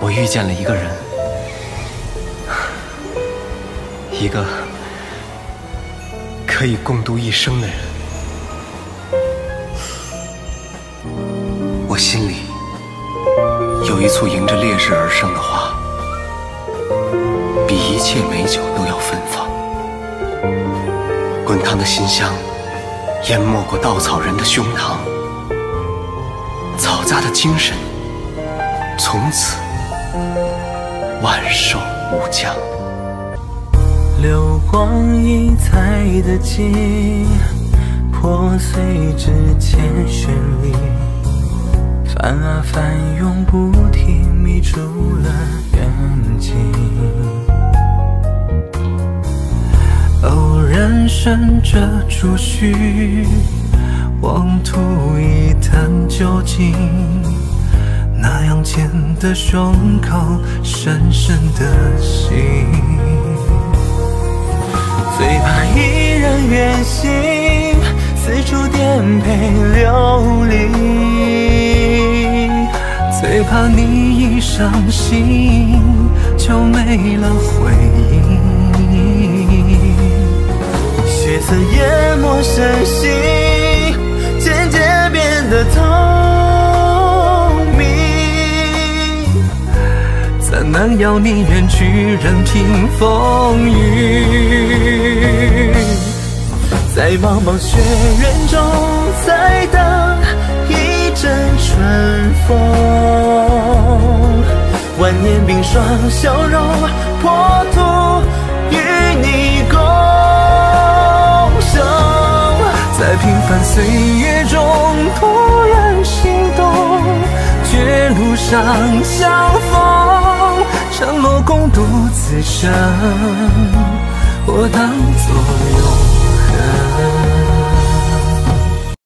我遇见了一个人，一个可以共度一生的人。我心里有一簇迎着烈日而生的花，比一切美酒都要芬芳。滚烫的馨香淹没过稻草人的胸膛，嘈杂的精神从此万寿无疆。流光溢彩的景，破碎之间绚丽，翻啊翻，永不停，迷住了眼睛。偶然顺着竹絮，妄图一探究竟。那样尖的胸口，深深的心。最怕一人远行，四处颠沛流离。最怕你一伤心，就没了回应。血色淹没身心，能要你远去，任凭风雨？在茫茫雪原中，再等一阵春风。万年冰霜，笑容破土，与你共生。在平凡岁月中，突然心动，绝路上相逢，此生，我当作有。